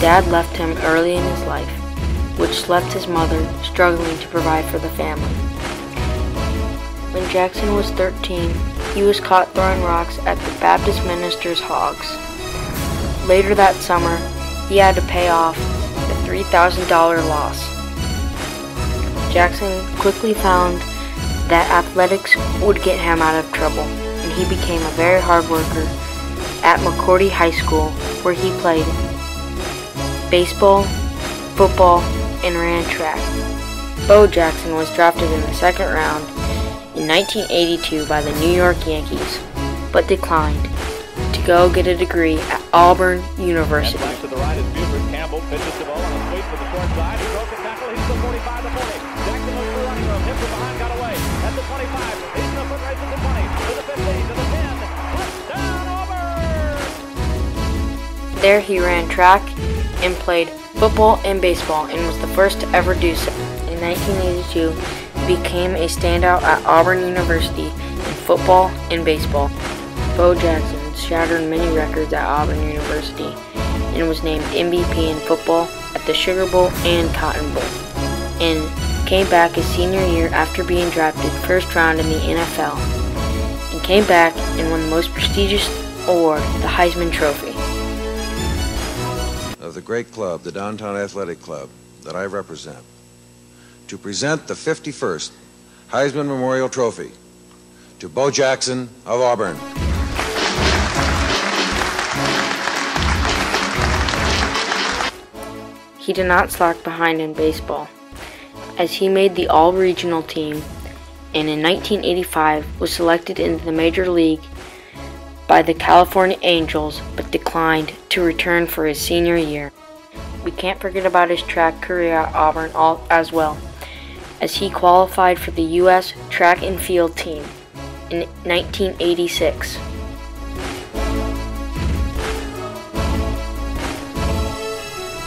Dad left him early in his life, which left his mother struggling to provide for the family. When Jackson was 13, he was caught throwing rocks at the Baptist minister's hogs. Later that summer, he had to pay off a $3,000 loss. Jackson quickly found that athletics would get him out of trouble, and he became a very hard worker at McAdory High School, where he played baseball, football, and ran track. Bo Jackson was drafted in the second round in 1982 by the New York Yankees, but declined to go get a degree at Auburn University. to the right is Buford. Campbell pitches the ball on a sweep to the short side. He broke the tackle. He's the 45 to 40. Jackson looks for running room. Hit from behind, got away. At the 25. He's in the foot race to the 20. To the 15. To the 10. Touchdown, Auburn! There he ran track and played football and baseball and was the first to ever do so. In 1982, he became a standout at Auburn University in football and baseball. Bo Jackson shattered many records at Auburn University and was named MVP in football at the Sugar Bowl and Cotton Bowl, and came back his senior year after being drafted first round in the NFL, and came back and won the most prestigious award, the Heisman Trophy. The great club, the Downtown Athletic Club, that I represent, to present the 51st Heisman Memorial Trophy to Bo Jackson of Auburn. He did not slack behind in baseball, as he made the all-regional team and in 1985 was selected into the major league by the California Angels but declined to return for his senior year. We can't forget about his track career at Auburn all, as well, as he qualified for the U.S. track and field team in 1986.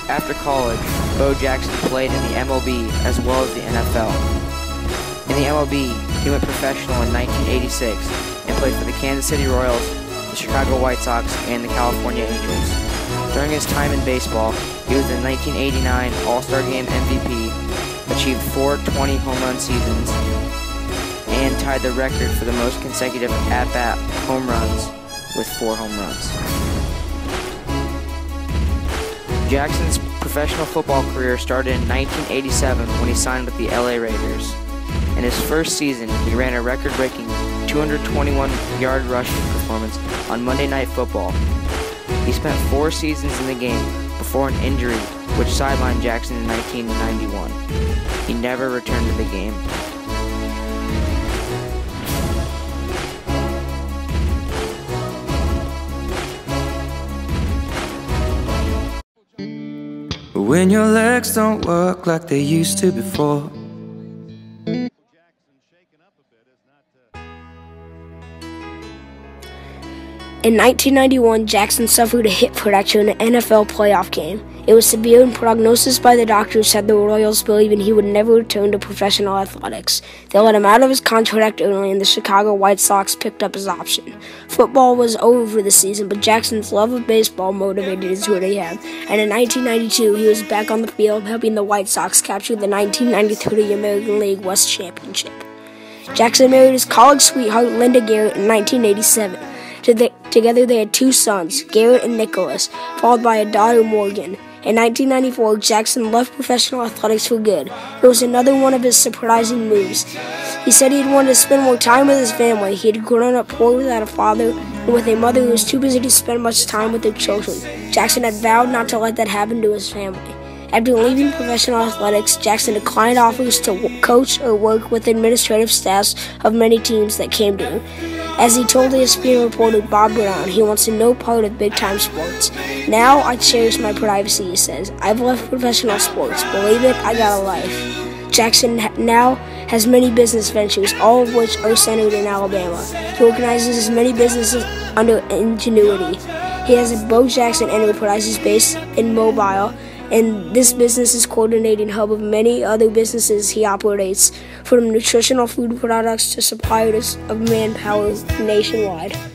After college, Bo Jackson played in the MLB as well as the NFL. In the MLB, he went professional in 1986 and played for the Kansas City Royals, the Chicago White Sox, and the California Angels. During his time in baseball, he was the 1989 All-Star Game MVP, achieved four 20 home run seasons, and tied the record for the most consecutive at-bat home runs with four home runs. Jackson's professional football career started in 1987 when he signed with the LA Raiders. In his first season, he ran a record-breaking 221-yard rushing performance on Monday Night Football. He spent four seasons in the game before an injury which sidelined Jackson in 1991. He never returned to the game. When your legs don't work like they used to before. In 1991, Jackson suffered a hip fracture in an NFL playoff game. It was severe and prognosis by the doctors said the Royals believing he would never return to professional athletics. They let him out of his contract early and the Chicago White Sox picked up his option. Football was over for the season, but Jackson's love of baseball motivated his rehab. And in 1992, he was back on the field helping the White Sox capture the 1993 American League West Championship. Jackson married his college sweetheart Linda Garrett in 1987. Together they had two sons, Garrett and Nicholas, followed by a daughter, Morgan. In 1994, Jackson left professional athletics for good. It was another one of his surprising moves. He said he had wanted to spend more time with his family. He had grown up poor without a father and with a mother who was too busy to spend much time with their children. Jackson had vowed not to let that happen to his family. After leaving professional athletics, Jackson declined offers to coach or work with administrative staffs of many teams that came to him. As he told ESPN reporter Bob Brown, he wants no part of big time sports. Now I cherish my privacy, he says. I've left professional sports. Believe it, I got a life. Jackson now has many business ventures, all of which are centered in Alabama. He organizes his many businesses under Ingenuity. He has a Bo Jackson Enterprises based in Mobile and this business is coordinating hub of many other businesses he operates, from nutritional food products to suppliers of manpower nationwide.